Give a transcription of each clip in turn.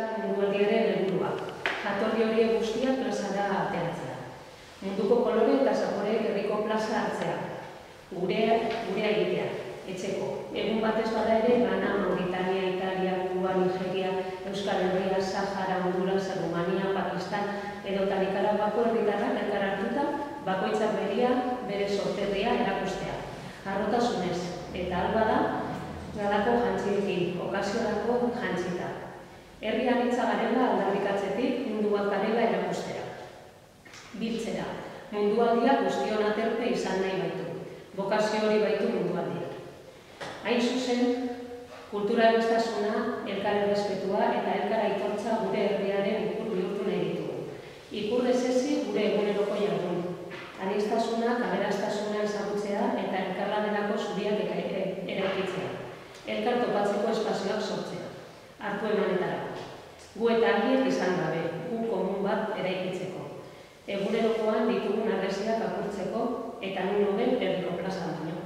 da mundualdiaren helburua. Jatorri horiek guztiak plazara ateratzea. Munduko kolore eta zapore herriko plaza hartzea. Gurea, gurea egitea, etxeko. Egun batez bada ere, Ghana, Mauritania, Italia, Kuba, Nigeria, Euskal Herria, Sahara, Honduras, Rumania, Pakistan, edo eta Nikaraguako herritarrak elkar hartuta, bakoitzak beria, bere sorterria erakustea. Arrotasunez, eta alba da, galako jantziekin, okaziorako jantzita. Herri anitza garela aldarrikatzetik mundu bat garela erakustea. Biltzera, mundualdia guztion aterpe izan nahi baitu. Bokazio hori baitu mundualdia. Hain zuzen, kultura ebestasuna, elkar errespetua eta elkar aitortza gure herriaren ikur bihurtu nahi ditugu. Ikur ezezi gure eguneroko jardun. Anistasuna, kaberaztasuna ezagutzea eta elkarlanerako zuriak eraikitzea. Elkar topatzeko espazioak sortzea. Artu emanetara. Gu eta argiek izan gabe, gu komun bat eraikitzeko. Egunerokoan ditugun arreziak apurtzeko eta nun hoben herriko plazan baino.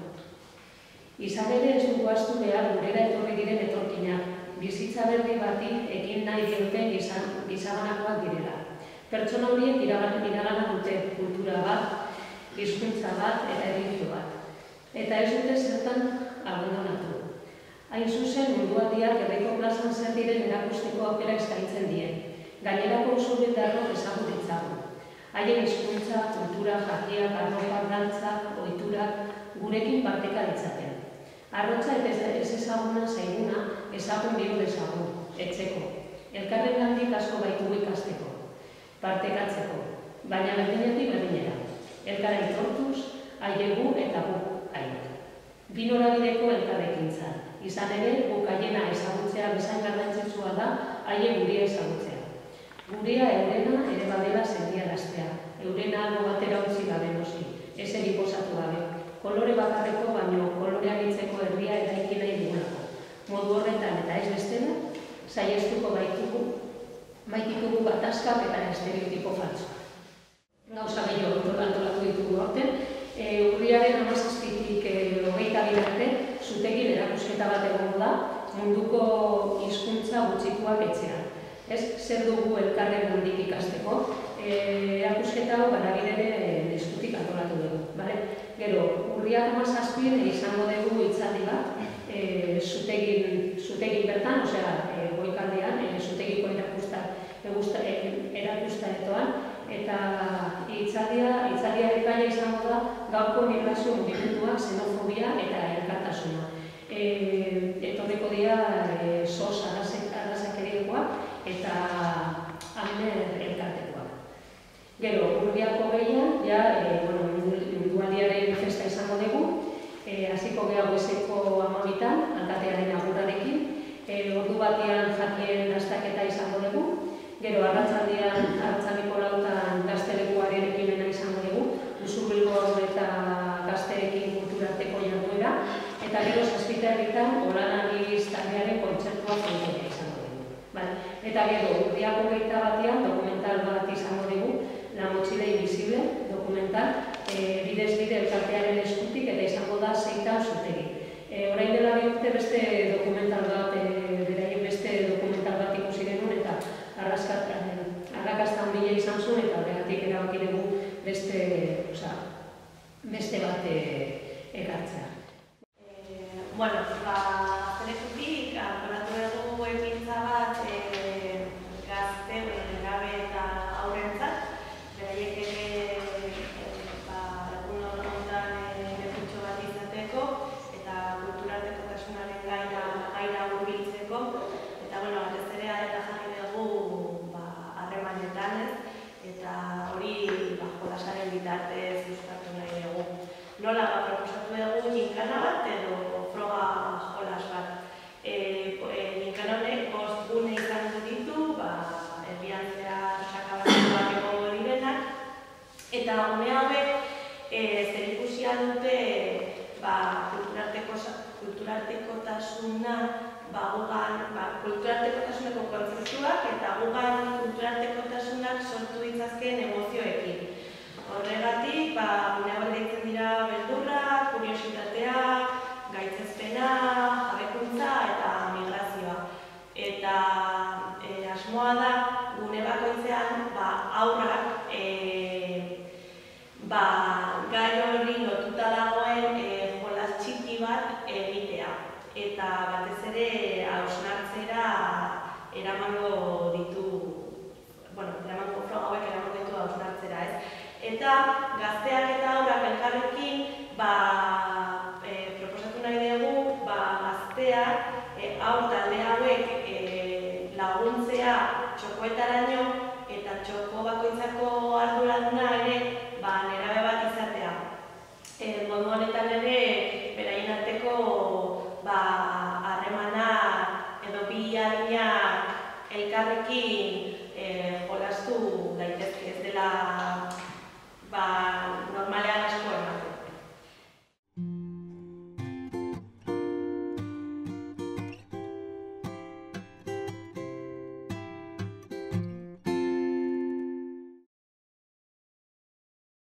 Izan ere ez dugu astu behar gurera etorri diren etorkinak, bizitza berri bati ekin nahi dioten gizabanakoak direla. Pertsona horiek iragana dute kultura bat, hizkuntza bat eta erlijio bat. Eta ez dute zertan abandonatu. Hain zuzen mundualdiak herriko plazan zer diren erakusteko aukera eskaintzen die. Gainerako usurbil darro ezagut. Haien hizkuntza, kultura, jakiak, arropa, dantza, oiturak, gurekin parteka ditzaten. Arrotza eta ez ezaguna zaiguna ezagun bihur ezagun, etxeko. Elkarren gandik asko baitugu ikasteko, partekatzeko, baina berdinetik berdinera. Elkara itortuz, aiegu eta gu aiek. Bi norabideko. Izan ere, guk aiena ezagutzea bezain garrantzitsua da, haie guria ezagutzea. Guria eurena ere badela sentiaraztea, eurena albo batera utzi gabe noski, ez eriposatu gabe, kolore bakarreko baino kolorean itzeko herria eraiki nahi dugulako. Modu horretan eta ez bestela, saiestuko baitugu, baititugu batazkak eta estereotipo faltsuak. Gauza gehiago antolatu ditugu aurten, e, urriaren amazazpitik e, hogeita bidarte, zutegin erakusketa bat egongo da, munduko hizkuntza gutxituak etxean. Ez, zer dugu elkarren handik ikasteko, e, erakusketa hau barabidere eskutik antolatu dugu. Bale? Gero, urriak amazazpien izango dugu itzaldi bat, e, zutegin, zutegin bertan, osea, e, goikaldean, e, zutegiko erakusta, e, erakustaretoan, eta itzaldia, itzaldia izango da gaurko migrazio mugimendua, xenofobia eta elkartasuna. E, etorriko dira e, sos arrazakerikoak eta amer elkartekoak. Gero, urriako gehian, ja, e, bueno, mundualdiaren festa izango dugu, e, hasiko geha goizeko amabitan, alkatearen agurarekin, e, ordu batean jakien dastaketa izango dugu, gero, arratzaldian, arratzaldiko lautan gaztelekuaren ekimena izango dugu, usurbilgo eta gazterekin kulturarteko jarduera, eta erritan, horan agiz taldearen kontzertua fontorea izango dugu. Vale. Eta gero, urriako gehieta batean, dokumental bat izango dugu, La mochila invisible, dokumental, e, bidez bide elkartearen eskutik eta izango da zeitan zutegi. E, orain dela bi urte beste dokumental bat, e, beraien beste dokumental bat ikusi genuen eta arrakastan bila izan zuen eta horregatik erabaki dugu beste, oza, beste bat e, ekartzea. Bueno, ba, zelekutik, antolatu dugu ekintza bat e, gazte, gabe eta aurrentzat, beraiek ere e, ba, egun honetan e, lekutxo bat izateko eta kulturarteko tasunaren gaira, gaira hurbiltzeko. Eta bueno, batez ere eta jarri dugu ba, harremanetan ez? Eta hori ba, jolasaren bitartez sustatu nahi dugu. Nola ba, proposatu dugu ginkana bat edo eta gune hauek e, zer ikusia dute ba, kulturarteko, kulturartekotasuna ba, gugan, ba, kulturartekotasuneko kontzeptuak eta gugan kulturartekotasunak sortu ditzazkeen emozioekin. Bat egitea. Eta batez ere hausnartzera eramango ditu, bueno, eramango froga hauek eramango ditu hausnartzera, ez? Eta gazteak eta aurrak elkarrekin, ba, e, proposatu nahi dugu, ba, gazteak e, aur talde hauek e, laguntzea txokoetaraino eta txoko bakoitzako arduraduna ere ba, nerabe bat izatea. E, modu honetan ere, beraien arteko ba, harremana edo bi adinak elkarrekin e,